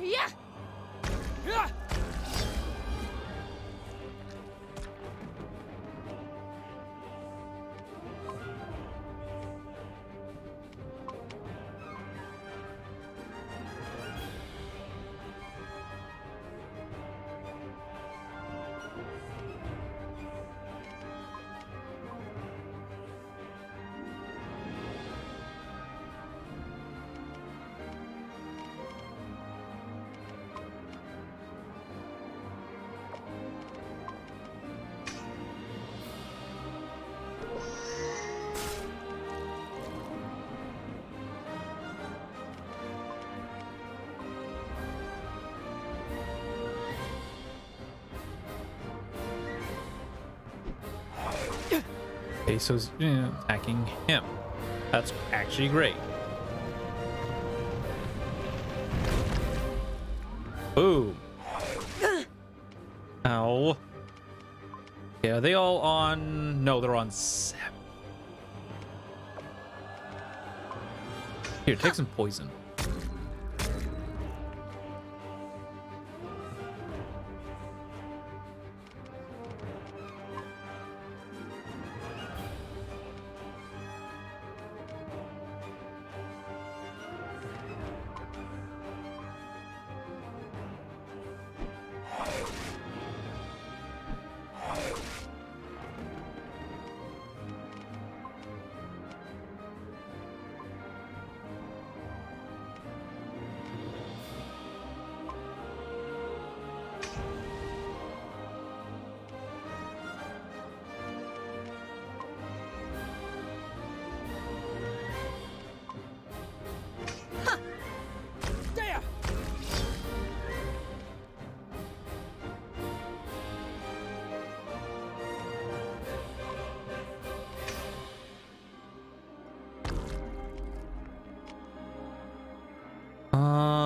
Yeah. Okay, so he's yeah, attacking him. That's actually great. Boom. Ow. Yeah, are they all on? No, they're on seven. Here, take some poison.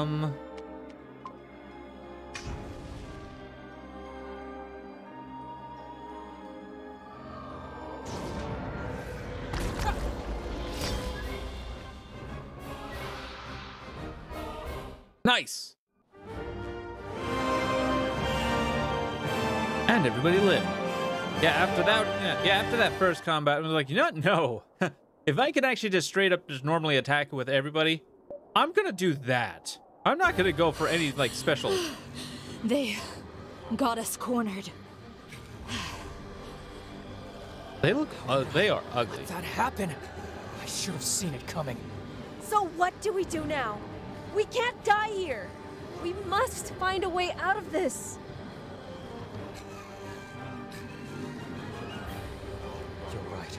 Um. Nice. And everybody lived. Yeah, after that, yeah, yeah, after that first combat, I was like, you know what? No. if I can actually just straight up just normally attack with everybody, I'm gonna do that. I'm not gonna go for any like special. They got us cornered. They look, uh, they are ugly. That happened. I should have seen it coming. So what do we do now? We can't die here. We must find a way out of this. You're right.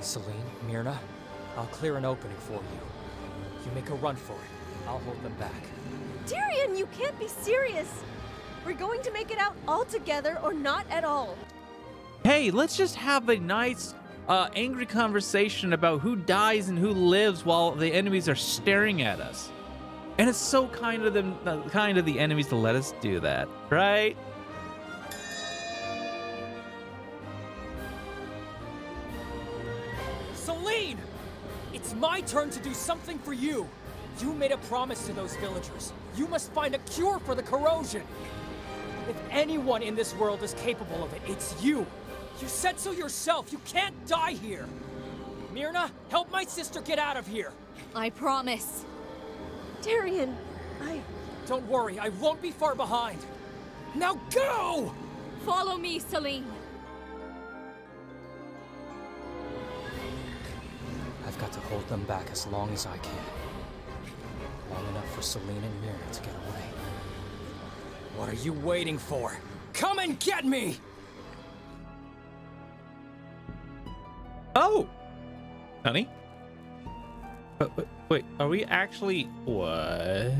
Selene, Myrna, I'll clear an opening for you. You make a run for it. I'll hold them back. Daryon, you can't be serious. We're going to make it out all together or not at all. Hey, let's just have a nice, uh, angry conversation about who dies and who lives while the enemies are staring at us. And it's so kind of them, uh, kind of the enemies to let us do that, right? Selene! It's my turn to do something for you. You made a promise to those villagers. You must find a cure for the corrosion. If anyone in this world is capable of it, it's you. You said so yourself. You can't die here. Myrna, help my sister get out of here. I promise. Daryon, I. Don't worry, I won't be far behind. Now go! Follow me, Selene. I've got to hold them back as long as I can. For Selene and Myrna to get away. What are you waiting for? Come and get me! Oh, honey. But, but wait, are we actually what?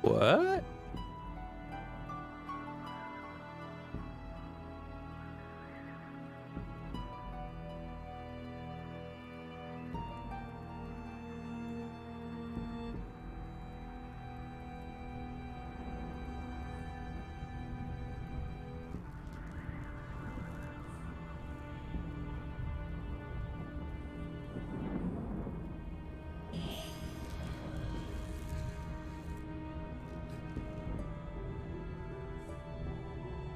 What?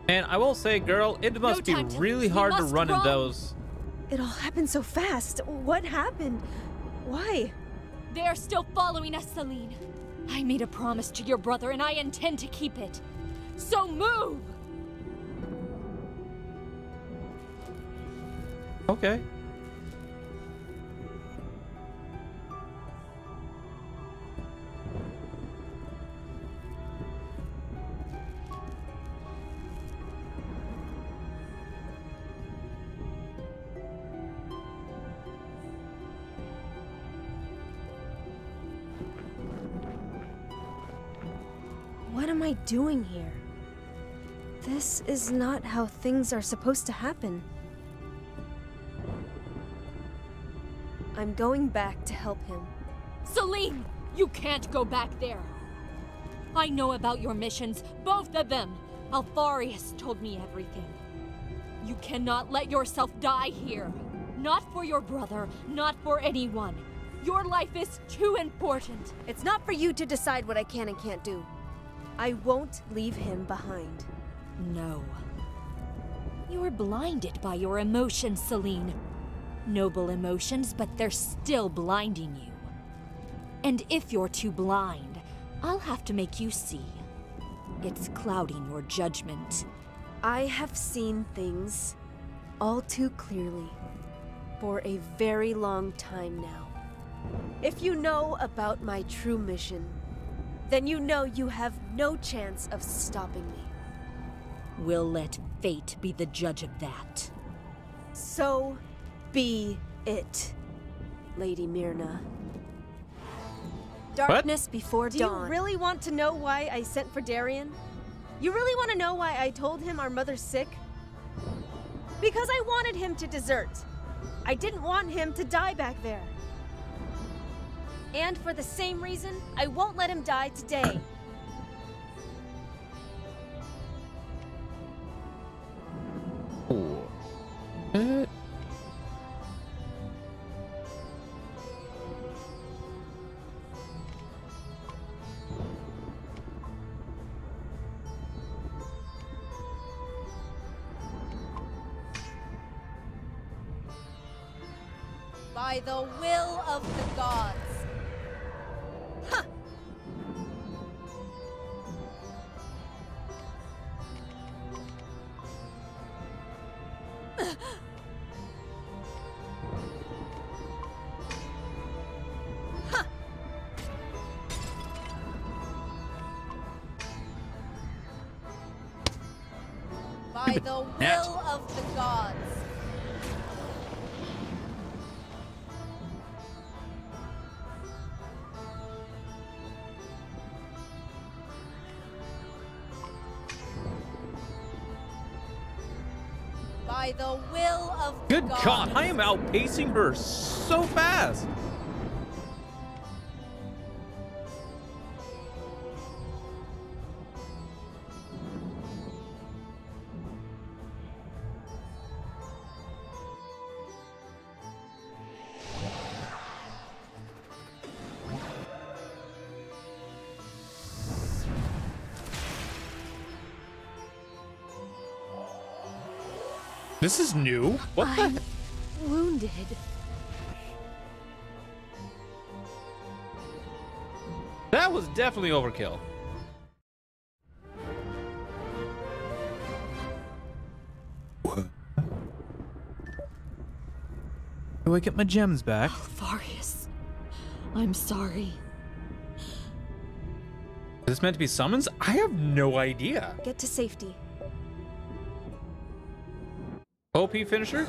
And I will say, girl, it must be time to really hard to must run in those. It all happened so fast. What happened? Why? They are still following us, Selene. I made a promise to your brother and I intend to keep it. So move! Okay. What am I doing here? This is not how things are supposed to happen. I'm going back to help him. Selene, you can't go back there. I know about your missions, both of them. Alfarius told me everything. You cannot let yourself die here. Not for your brother, not for anyone. Your life is too important. It's not for you to decide what I can and can't do. I won't leave him behind. No. You're blinded by your emotions, Selene. Noble emotions, but they're still blinding you. And if you're too blind, I'll have to make you see. It's clouding your judgment. I have seen things all too clearly for a very long time now. If you know about my true mission, then you know you have no chance of stopping me. We'll let fate be the judge of that. So be it, Lady Myrna. Darkness before Do dawn. you really want to know why I sent for Daryon? You really want to know why I told him our mother's sick? Because I wanted him to desert. I didn't want him to die back there. And for the same reason, I won't let him die today. By the will of the gods. Good. God, I am outpacing her so fast. This is new. What the? I'm wounded. That was definitely overkill. Do I get my gems back? Oh, Alfarius, I'm sorry. Is this meant to be summons? I have no idea. Get to safety. OP finisher?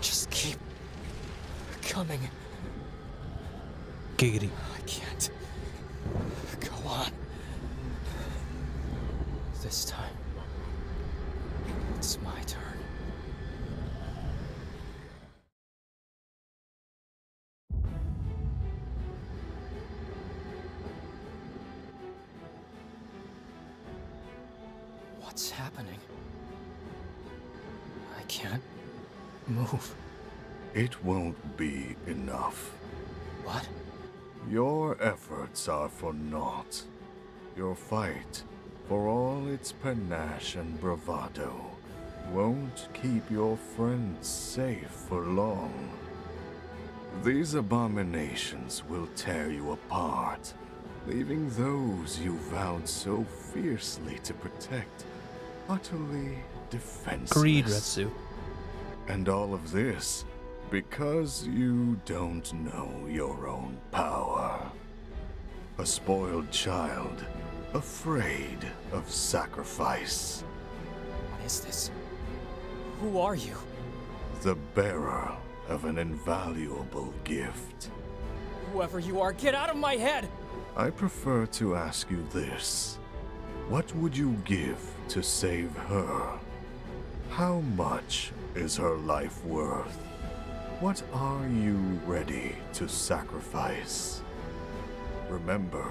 Just keep coming. Giggity. I can't go on. This time, What's happening? I can't move. It won't be enough. What? Your efforts are for naught. Your fight for all its panache and bravado, won't keep your friends safe for long. These abominations will tear you apart, leaving those you vowed so fiercely to protect utterly defenseless. Agreed, Retsu. And all of this because you don't know your own power. A spoiled child, afraid of sacrifice. What is this? Who are you? The bearer of an invaluable gift. Whoever you are, get out of my head! I prefer to ask you this. What would you give to save her? How much is her life worth? What are you ready to sacrifice? Remember,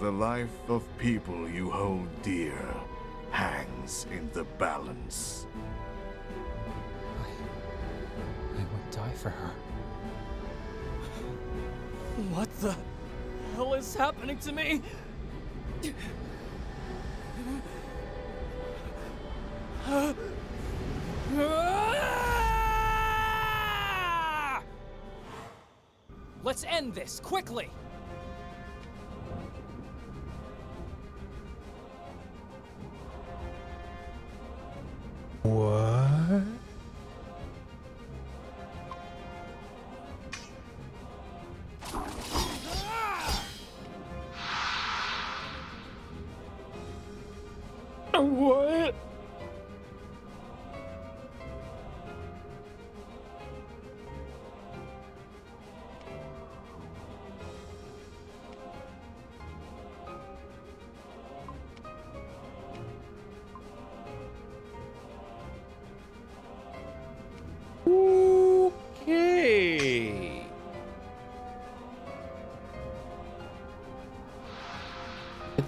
the life of people you hold dear hangs in the balance. I I would die for her. What the hell is happening to me? Let's end this, quickly!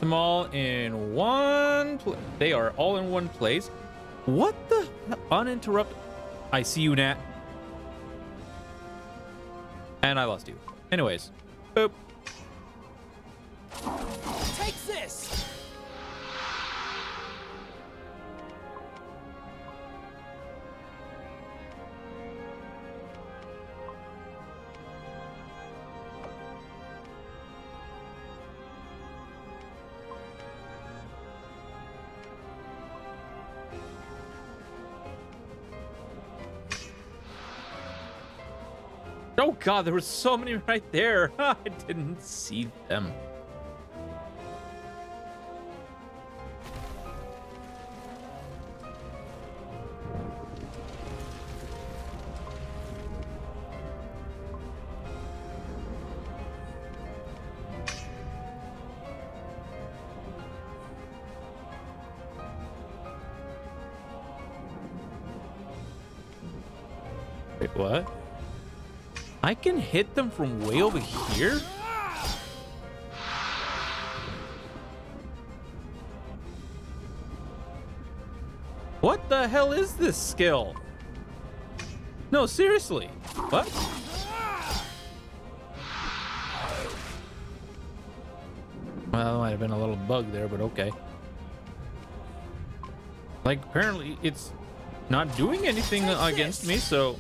Them all in one place. They are all in one place. What the? Uninterrupted. I see you, Nat. And I lost you. Anyways. Boop. God, there were so many right there. I didn't see them. Wait, what? I can hit them from way over here? What the hell is this skill? No, seriously. What? Well, might have been a little bug there, but okay. Like, apparently it's not doing anything against me, so...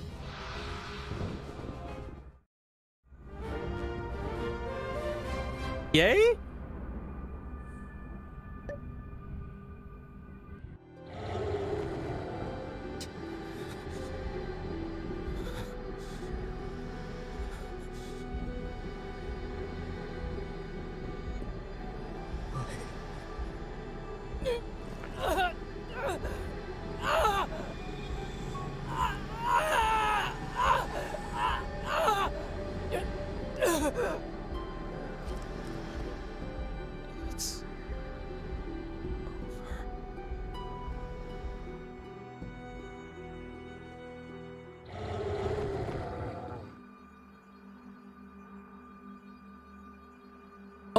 Yay?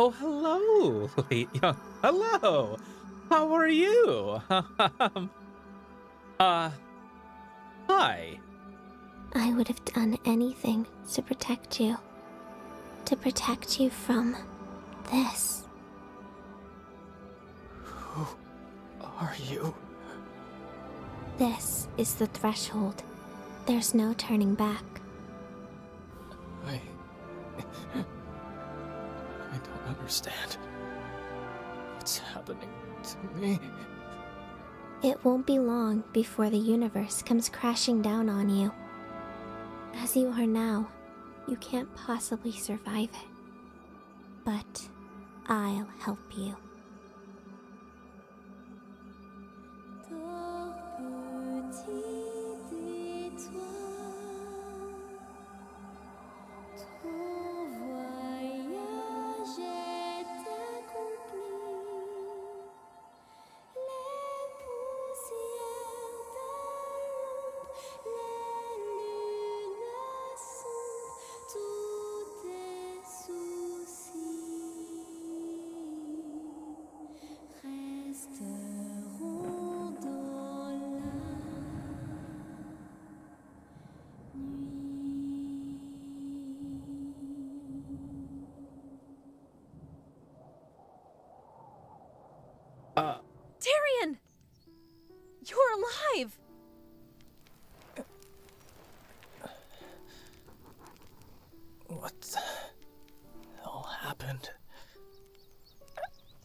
Oh, hello, late young. Hello. How are you? uh, hi. I would have done anything to protect you. To protect you from this. Who are you? This is the threshold. There's no turning back. Don't understand. What's happening to me? It won't be long before the universe comes crashing down on you. As you are now, you can't possibly survive it. But I'll help you. You're alive! What the hell happened?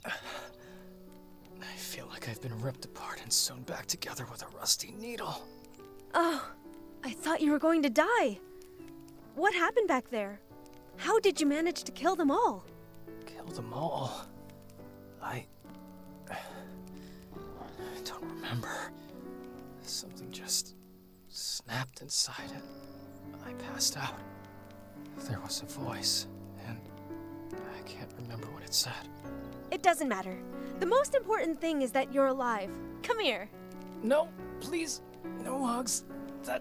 I feel like I've been ripped apart and sewn back together with a rusty needle. Oh, I thought you were going to die. What happened back there? How did you manage to kill them all? Kill them all. I. Something just snapped inside it. I passed out. There was a voice, and I can't remember what it said. It doesn't matter. The most important thing is that you're alive. Come here. No, please, no hugs. That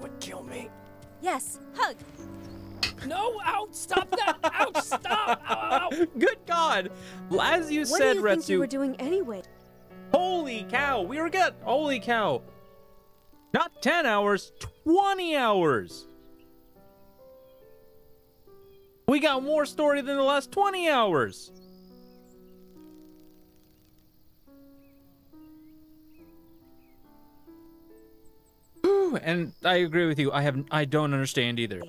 would kill me. Yes, hug. No, ow, stop that! Ouch, stop! Ow, ow, ow. good God! As you What said, do you think you Retsu, were doing anyway? Holy cow, we were good. Holy cow. Not 10 hours, 20 hours. We got more story than the last 20 hours. And I agree with you. I have I don't understand either.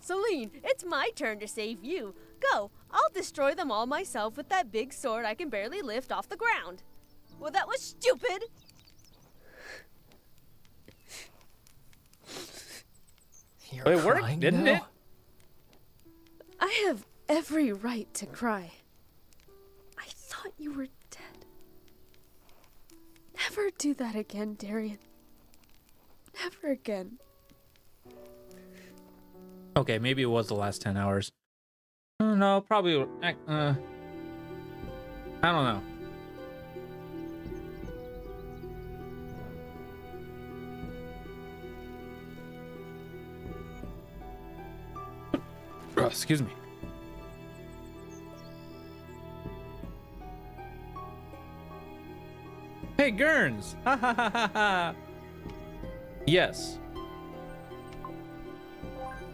Selene, it's my turn to save you. Go. I'll destroy them all myself with that big sword I can barely lift off the ground. Well, that was stupid. You're It worked, crying didn't now? it? I have every right to cry. I thought you were dead. Never do that again, Daryon. Never again. Okay, maybe it was the last 10 hours. Uh, no, probably. Uh, I don't know. Excuse me. Hey, Gurns! Ha ha ha ha ha! Yes.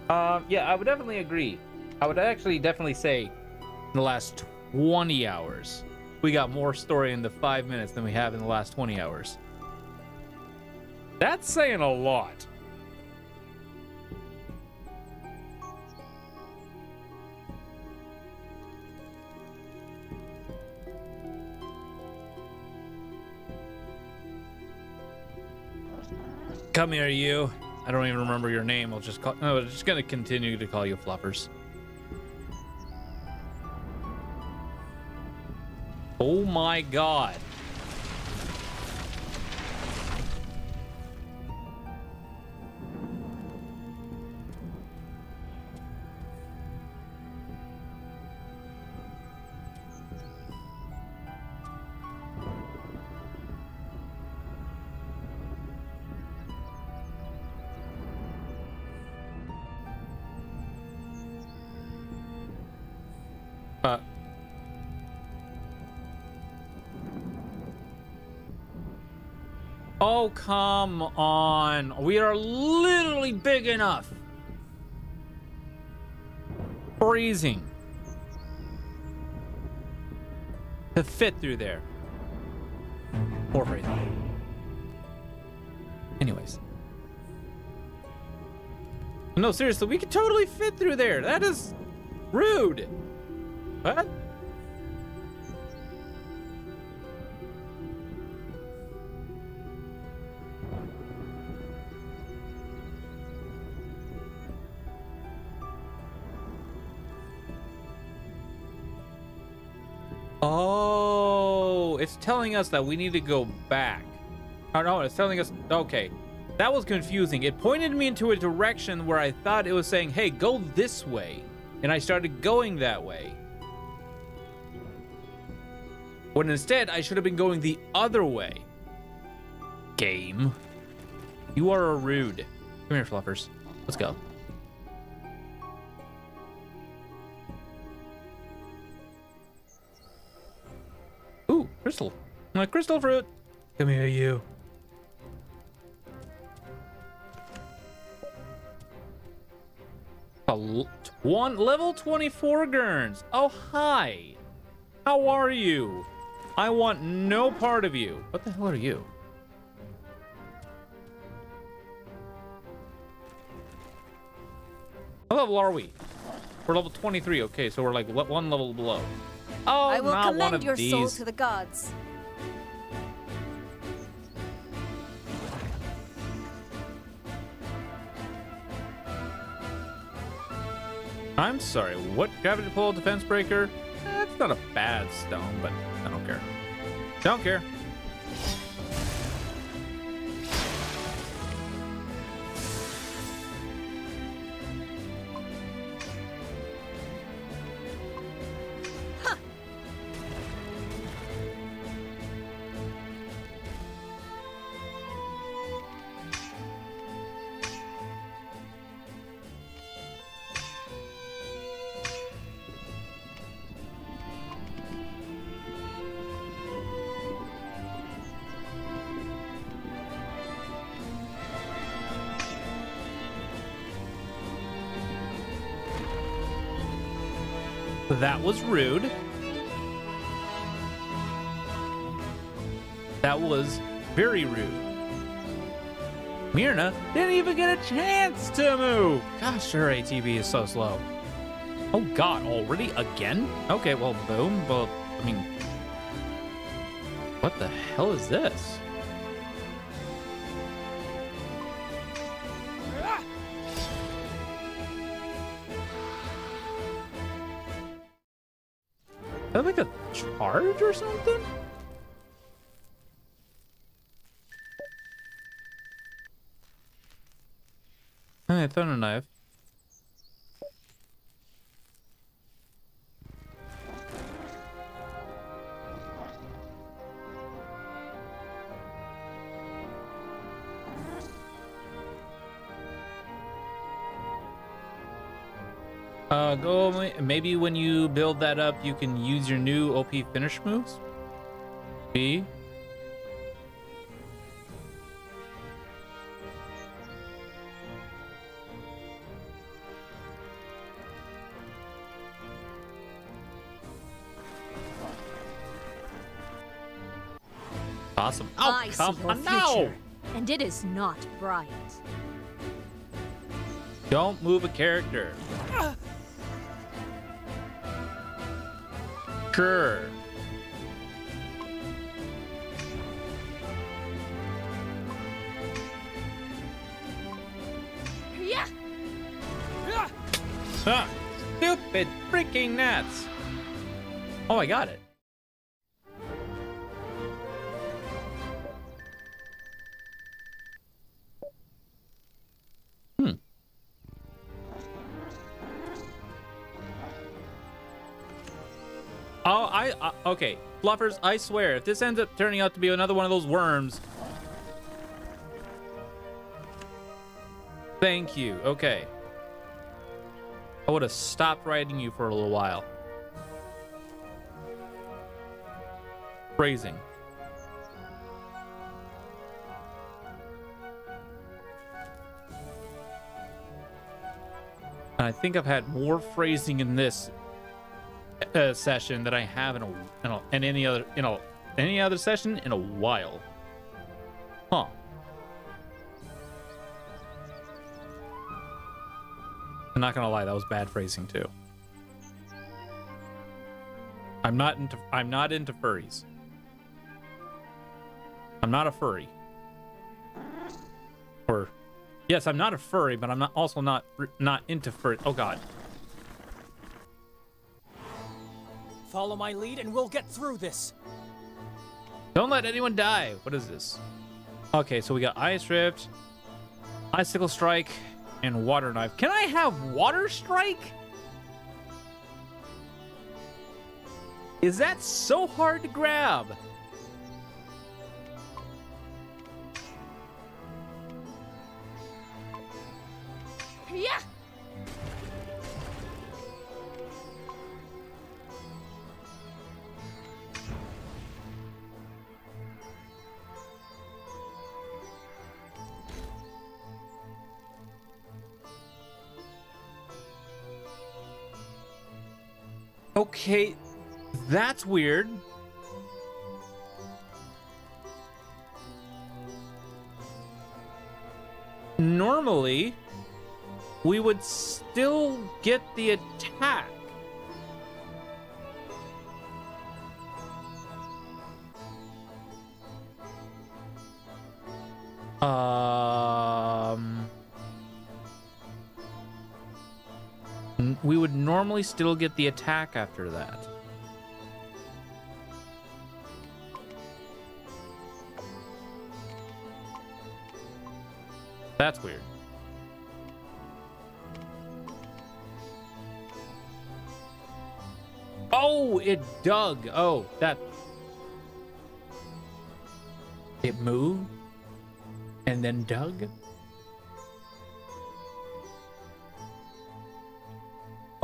Um, yeah, I would definitely agree. I would actually definitely say in the last 20 hours, we got more story in the five minutes than we have in the last 20 hours. That's saying a lot. Come here, you. I don't even remember your name. I'll just call. No, I'm just gonna continue to call you Fluffers. Oh my god. Oh, come on. We are literally big enough. Freezing. To fit through there. Or phrasing. Anyways. No, seriously, we could totally fit through there. That is rude. What? Telling us that we need to go back. Oh no, it's telling us. Okay, that was confusing. It pointed me into a direction where I thought it was saying, "Hey, go this way," and I started going that way. When instead I should have been going the other way. Game, you are a rude. Come here, fluffers. Let's go. My crystal fruit. Come here, you. A l- one level 24 Gurns. Oh hi. How are you? I want no part of you. What the hell are you? What level are we? We're level 23. Okay, so we're like one level below. Oh, I will not one commend of your these. soul to the gods. I'm sorry, what gravity pull defense breaker? Eh, That's not a bad stone, but I don't care. Don't care. That was rude. That was very rude. Myrna didn't even get a chance to move. Gosh, her ATB is so slow. Oh god, already again? Okay, well, boom. Well, I mean, what the hell is this? Is that like a charge or something? I Hey, a knife. Go. Maybe when you build that up, you can use your new OP finish moves. B. Awesome. Oh, I come on now! and it is not bright. Don't move a character. Sure. Yeah. Ah, stupid freaking gnats. Oh, I got it. Okay, Fluffers. I swear, if this ends up turning out to be another one of those worms, thank you. Okay, I would have stopped riding you for a little while. Phrasing. I think I've had more phrasing in this uh, session that I have in a, in, a, in any other in a any other session in a while. Huh. I'm not gonna lie, that was bad phrasing too. I'm not into I'm not into furries. I'm not a furry. Or yes, I'm not a furry, but I'm not also not not into furry. Oh god. Follow my lead and we'll get through this. Don't let anyone die. What is this? Okay, so we got Ice Rift, Icicle Strike, and Water Knife. Can I have Water Strike? Is that so hard to grab? Yeah. Okay, that's weird. Normally, we would still get the attack. Normally still get the attack after that. That's weird. Oh, it dug. Oh, that. It moved and then dug.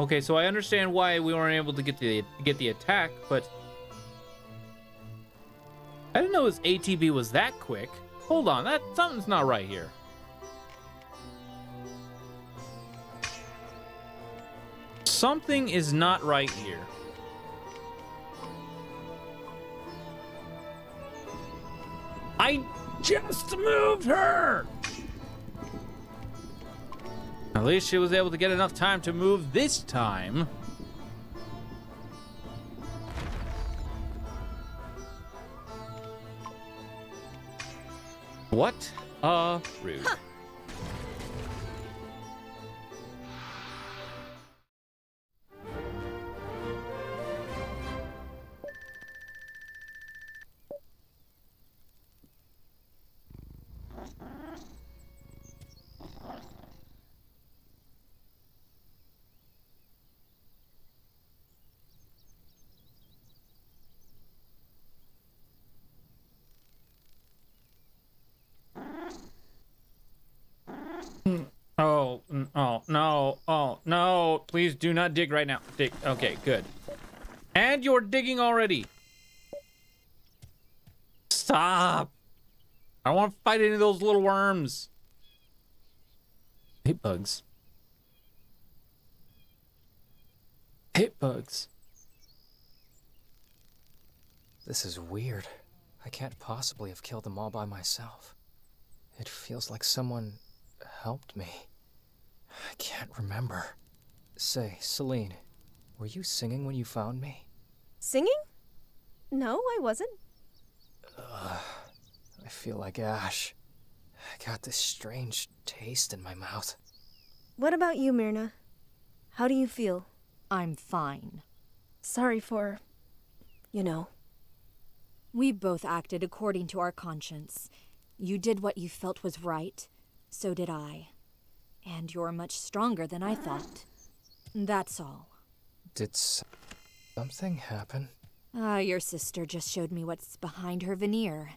Okay, so I understand why we weren't able to get the get the attack, but I didn't know his ATB was that quick. Hold on, that something's not right here. Something is not right here. I just moved her! At least she was able to get enough time to move this time. What a rude. Oh, do not dig right now. Dig. Okay, good. And you're digging already. Stop. I don't want to fight any of those little worms. Hate bugs. Hate bugs. This is weird. I can't possibly have killed them all by myself. It feels like someone helped me. I can't remember. Say, Selene, were you singing when you found me? Singing? No, I wasn't. I feel like ash. I got this strange taste in my mouth. What about you, Myrna? How do you feel? I'm fine. Sorry for, you know. We both acted according to our conscience. You did what you felt was right. So did I. And you're much stronger than I thought. That's all. Did s- something happen? Ah, your sister just showed me what's behind her veneer.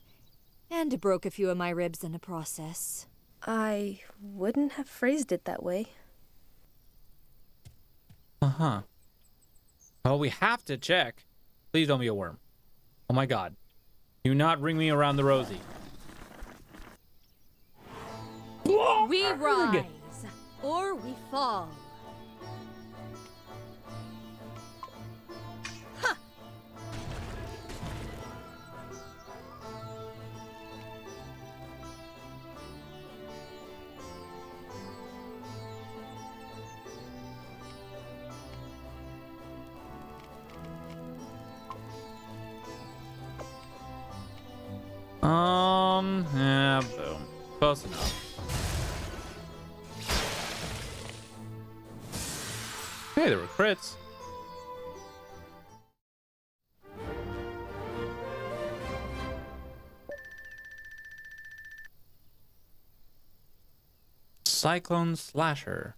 And broke a few of my ribs in the process. I wouldn't have phrased it that way. Uh huh. Well, we have to check. Please don't be a worm. Oh my god. Do not ring me around the rosy. We rise, or we fall. Close enough. Hey, there were crits. Cyclone Slasher.